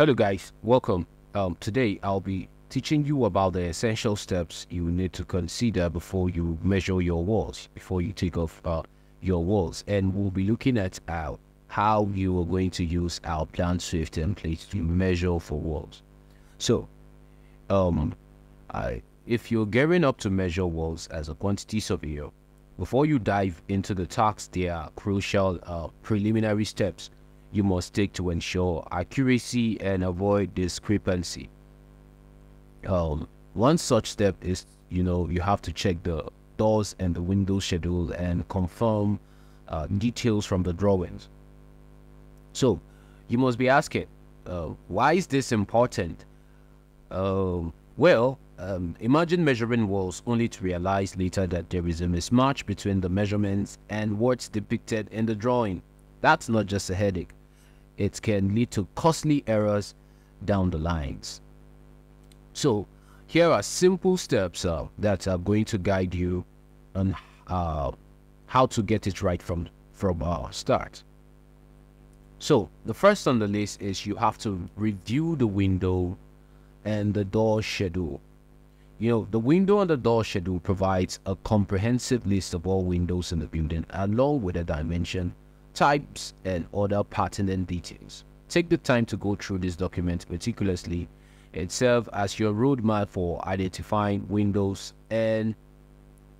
Hello guys, welcome. Um, today I'll be teaching you about the essential steps you need to consider before you measure your walls, before you take off uh, your walls. And we'll be looking at uh, how you are going to use our Planswift template to measure for walls. So, um, I, if you're gearing up to measure walls as a quantity surveyor, before you dive into the task, there are crucial uh, preliminary steps you must take to ensure accuracy and avoid discrepancy. Um, one such step is, you know, you have to check the doors and the window schedule and confirm uh, details from the drawings. So, you must be asking, uh, why is this important? Um, well, um, imagine measuring walls only to realize later that there is a mismatch between the measurements and what's depicted in the drawing. That's not just a headache. It can lead to costly errors down the lines. So, here are simple steps uh, that are going to guide you on uh, how to get it right from from uh, start. So, the first on the list is you have to review the window and the door schedule. You know, the window and the door schedule provides a comprehensive list of all windows in the building along with the dimension, types, and other pertinent details. Take the time to go through this document meticulously. It serves as your roadmap for identifying windows and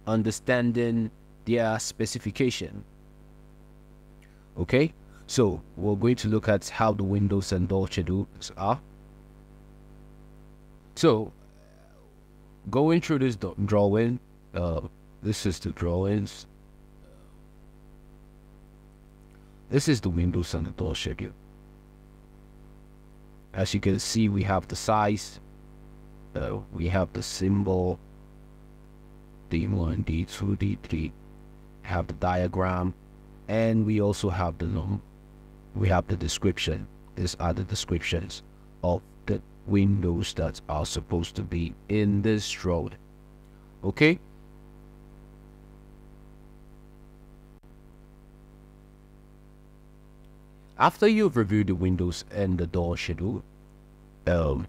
understanding their specification. Okay, so we're going to look at how the windows and door schedules are. So going through this drawing, uh, this is the drawings. This is the windows and the door schedule. As you can see, we have the size, uh, we have the symbol, D1, D2, D3, have the diagram, and we also have the number. We have the description. These are the descriptions of the windows that are supposed to be in this road okay after you've reviewed the windows and the door schedule um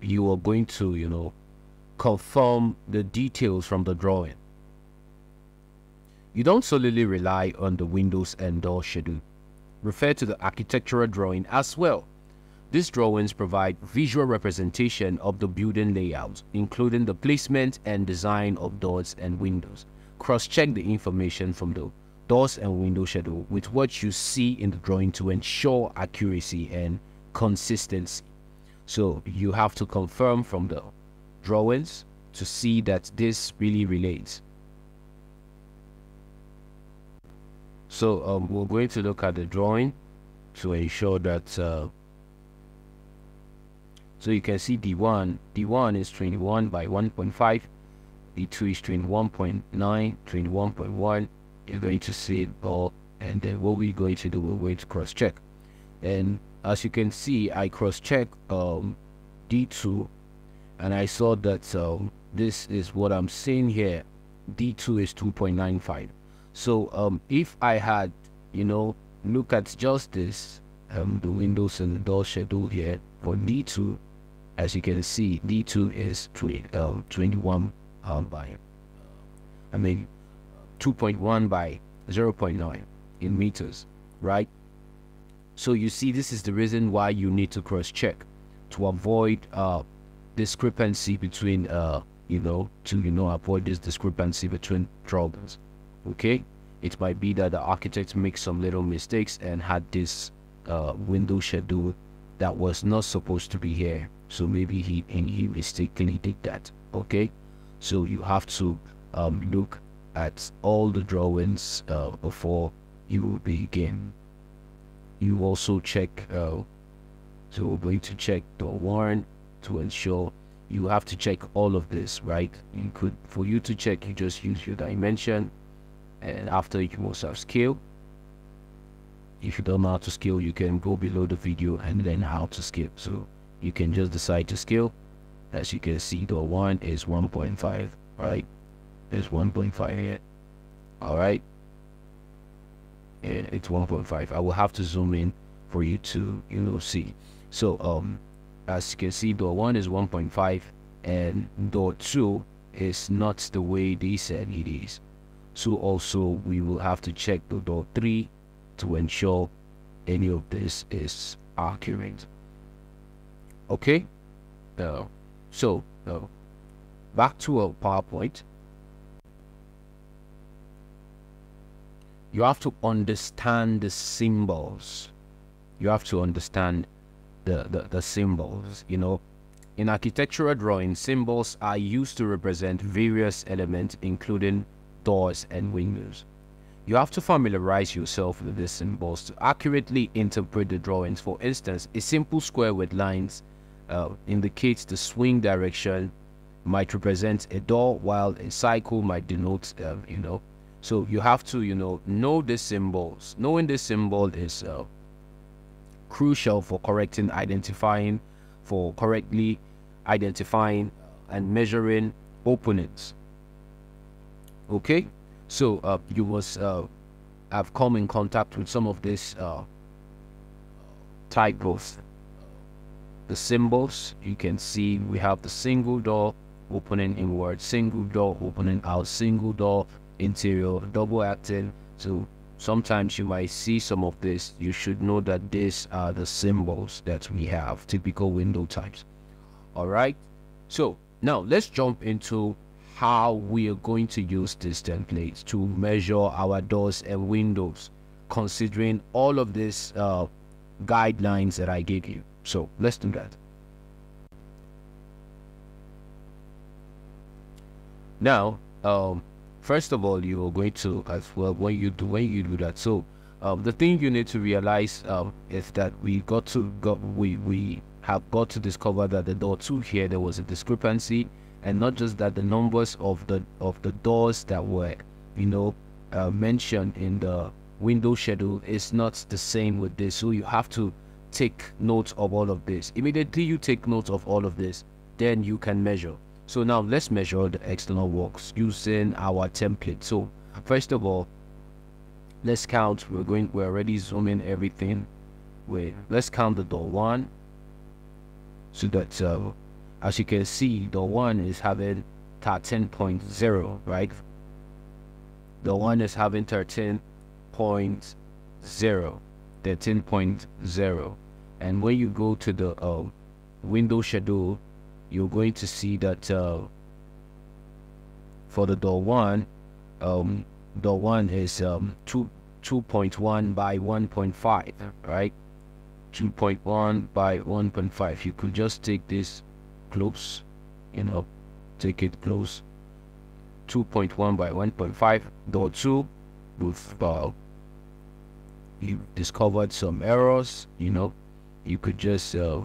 you are going to you know confirm the details from the drawing you don't solely rely on the windows and door schedule refer to the architectural drawing as well. These drawings provide visual representation of the building layout, including the placement and design of doors and windows. Cross-check the information from the doors and window schedule with what you see in the drawing to ensure accuracy and consistency. So you have to confirm from the drawings to see that this really relates. So um, we're going to look at the drawing to ensure that uh, so you can see D1 D1 is 21 by 1.5 D2 is 21.9 21.1 you're going to see it all and then what we're going to do we're going to cross check and as you can see I cross check um, D2 and I saw that um, this is what I'm seeing here. D2 is 2.95 so um, if I had, you know, look at just this, um, the windows and the door schedule here for D2, as you can see, D2 is 20, uh, 21 uh, by, I mean, 2.1 by 0.9 in meters, right? So you see, this is the reason why you need to cross-check to avoid uh, discrepancy between, uh, you know, to, you know, avoid this discrepancy between drawings okay? It might be that the architect makes some little mistakes and had this uh, window schedule that was not supposed to be here. So maybe he he mistakenly did that okay so you have to um, look at all the drawings uh, before you begin. You also check uh, so we're going to check the warrant to ensure you have to check all of this right? You could for you to check you just use your dimension and after you must have scale. If you don't know how to scale you can go below the video and then how to scale. So you can just decide to scale as you can see the one is 1.5 right there's 1.5 here all right and it's 1.5. I will have to zoom in for you to you know see. So um, as you can see, door one is 1.5, and door two is not the way they said it is. So also we will have to check the door three to ensure any of this is accurate. Okay. Uh, so uh, back to our PowerPoint. You have to understand the symbols. You have to understand the, the, the symbols, you know. In architectural drawing, symbols are used to represent various elements, including doors and windows. You have to familiarize yourself with these symbols to accurately interpret the drawings. For instance, a simple square with lines uh, indicates the swing direction might represent a door, while a cycle might denote, uh, you know. So you have to, you know, know the symbols. Knowing the symbol is uh, crucial for correcting, identifying, for correctly identifying and measuring openings. Okay, so uh, you must uh, have come in contact with some of this uh, type of the symbols. You can see we have the single door opening inward, single door opening out, single door interior, double acting. So sometimes you might see some of this. You should know that these are the symbols that we have, typical window types. All right. So now let's jump into how we are going to use this template to measure our doors and windows considering all of these uh, guidelines that I gave you. So let's do that. Now, um, first of all, you are going to as well when you do when you do that. So um, the thing you need to realize um, is that we got to got we we have got to discover that the door two here there was a discrepancy and not just that the numbers of the of the doors that were you know uh, mentioned in the window schedule is not the same with this so you have to take note of all of this. Immediately you take note of all of this then you can measure. So now let's measure the external walls using our template. So first of all let's count. We're going we're already zooming everything. Wait let's count the door one. So that uh, as you can see, the one is having 13.0, right? The one is having 13.0, 13.0. And when you go to the uh, window shadow you're going to see that uh, for the door one, um, door one is um, 2, 2.1 by 1.5, right? 2.1 by 1.5. You could just take this close you know take it close 2.1 by 1.5 door 2 with uh, you discovered some errors you know you could just uh,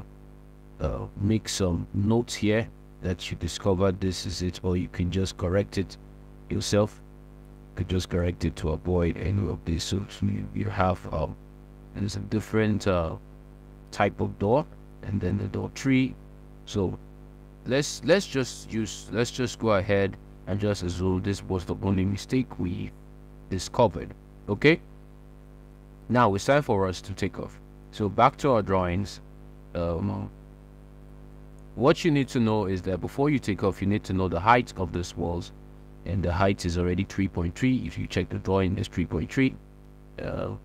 uh, make some notes here that you discovered this is it or you can just correct it yourself. You could just correct it to avoid any of this. So you have um, there's a different uh, type of door and then the door tree. So let's let's just use let's just go ahead and just assume this was the only mistake we discovered okay? Now it's time for us to take off so back to our drawings um, what you need to know is that before you take off you need to know the height of this walls and the height is already 3.3 if you check the drawing it's 3.3 uh,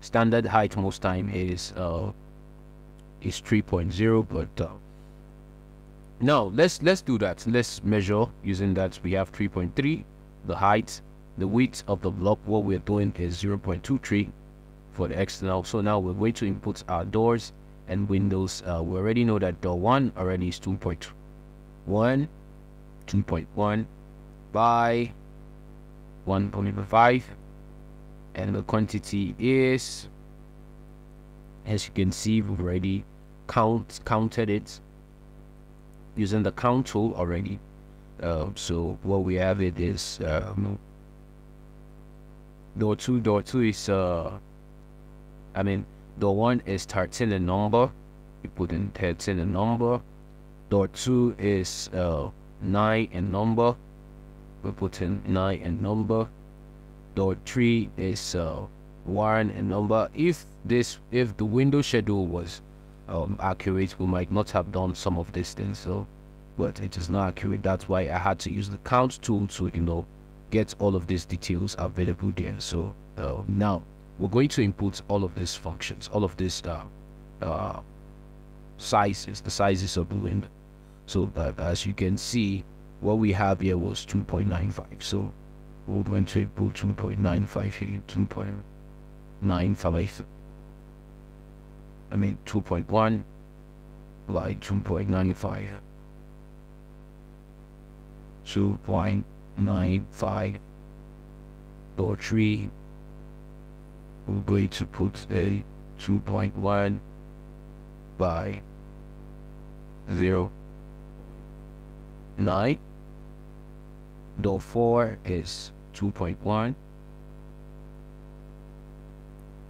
standard height most time is uh, is 3.0 but uh, now let's let's do that. Let's measure using that. We have 3.3, the height, the width of the block. What we're doing is 0.23 for the external. So now we're going to input our doors and windows. Uh, we already know that door one already is 2.1, 2.1 by 1.5, and the quantity is, as you can see, we've already count counted it using the count tool already. Uh, so what we have it is um, door two. Door two is uh, I mean door one is 13 a number. You put in 13 a number. Door two is uh, nine and number. We put in nine and number. door three is uh, one and number. If this, if the window schedule was um, accurate, we might not have done some of these things. So, but it is not accurate. That's why I had to use the count tool to, you know, get all of these details available there. So uh, now we're going to input all of these functions, all of these uh, uh, sizes, the sizes of the window. So that as you can see, what we have here was 2.95. So we're going to input 2.95 here, 2.95. I mean 2.1 like 2.95. 2.95 or 3 we're going to put a 2.1 by 0 9 door 4 is 2.1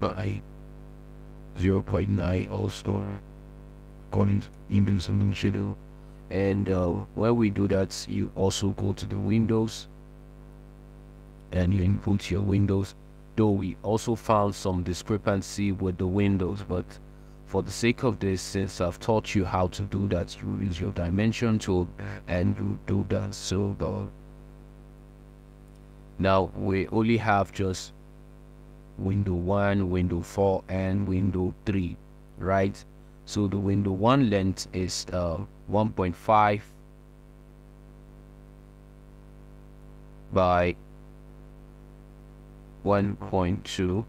by 0 0.9 also according to even solution and uh, when we do that you also go to the windows and you input your windows though we also found some discrepancy with the windows but for the sake of this since I've taught you how to do that you use your dimension tool and you do that so uh, now we only have just window 1 window 4 and window 3 right? So the window 1 length is uh, 1.5 by 1.2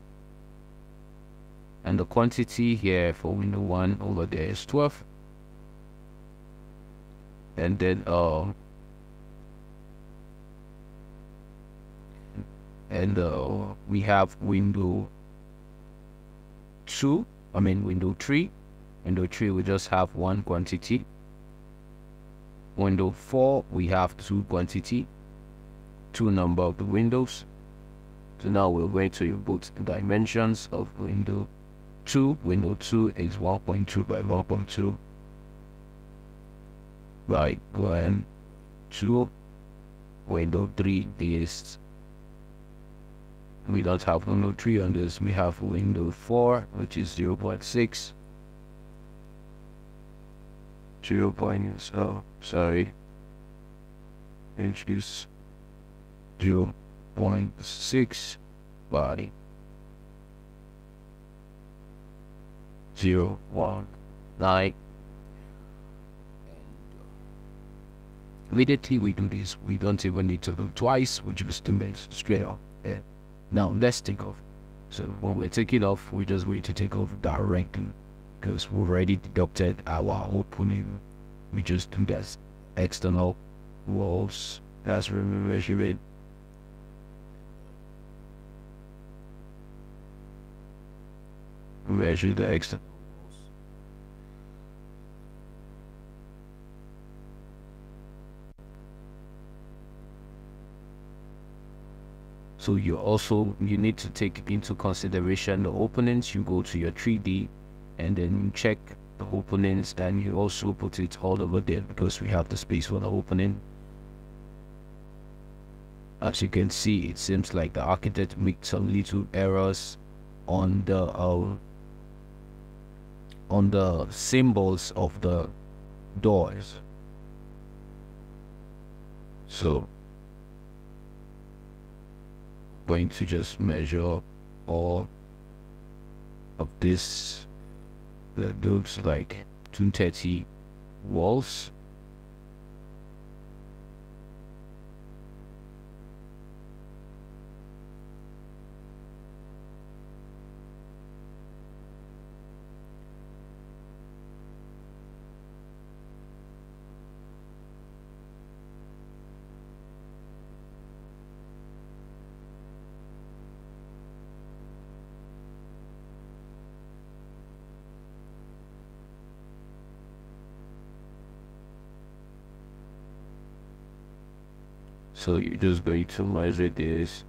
and the quantity here for window 1 over there is 12 and then uh and uh, we have window 2 I mean window 3 window 3 we just have one quantity. Window 4 we have two quantity. Two number of the windows so now we're going to input dimensions of window 2. Window 2 is 1.2 by 1.2 by 1, 2. Window 3 is, we don't have window 3 on this, we have window 4, which is 0 0.6. 0 point, oh, sorry, which is 0 0.6 by 0, 1, 9. Uh, immediately we do this, we don't even need to do twice, we just it straight off. Yeah. Now let's take off. So when we're taking off, we just wait to take off directly because we've already deducted our opening. We just do that external walls. That's where measure the extent. So you also you need to take into consideration the openings. You go to your 3D and then you check the openings and you also put it all over there because we have the space for the opening. As you can see, it seems like the architect made some little errors on the uh, on the symbols of the doors. So going to just measure all of this that looks like 230 walls so you're just going to measure this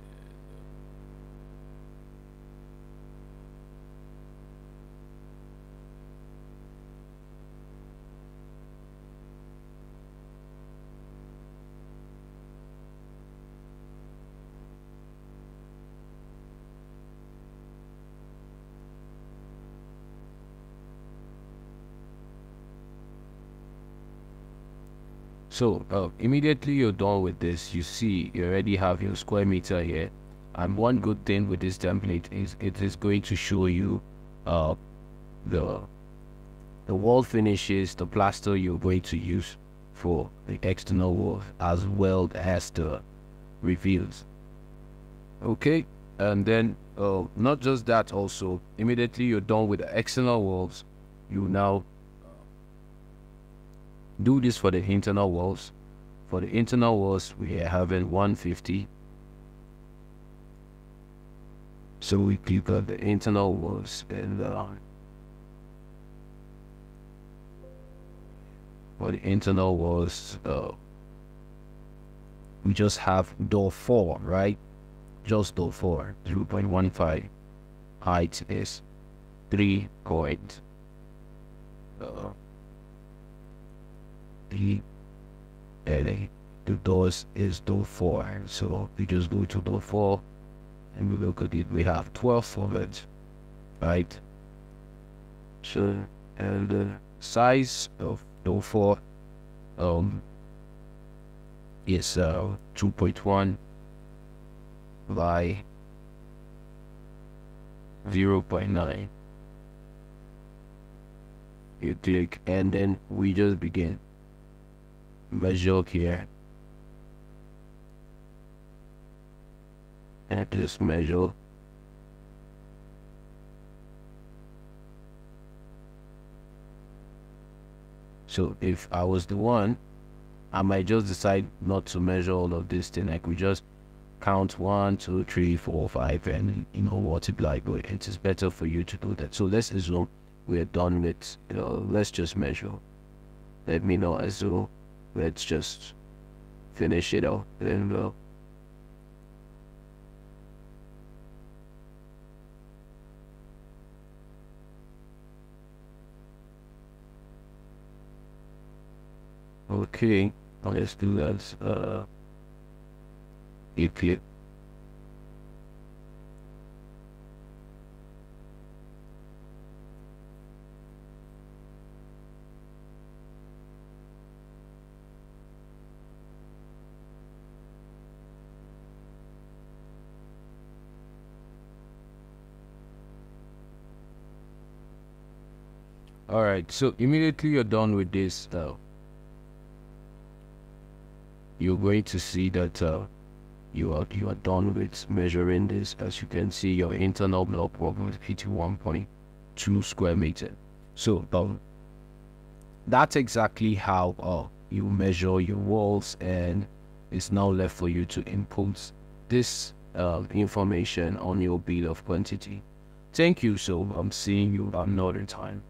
So uh, immediately you're done with this, you see you already have your square meter here. And one good thing with this template is it is going to show you uh, the the wall finishes, the plaster you're going to use for the external wall as well as the reveals. Okay, and then uh, not just that also, immediately you're done with the external walls, you now do this for the internal walls. For the internal walls, we are having 150. So we click on the internal walls and uh, for the internal walls, uh, we just have door 4, right? Just door 4, 0.15. Height is 3 point. Uh, the and the doors is door four. So we just go to door four and we look at it. We have 12 of it, right? So, and the size of door four um, is uh, 2.1 by 0.9. You click and then we just begin measure here. And just measure. So if I was the one I might just decide not to measure all of this thing. I could just count one two three four five and you know multiply but it is better for you to do that. So let's assume we're done with you know let's just measure. Let me know as well let's just finish it off and go. Okay, let's do that. Uh, if you all right so immediately you're done with this uh, you're going to see that uh, you are you are done with measuring this. As you can see your internal block was 81.2 square meter. So um, that's exactly how uh, you measure your walls and it's now left for you to input this uh, information on your bill of quantity. Thank you so i'm seeing you another time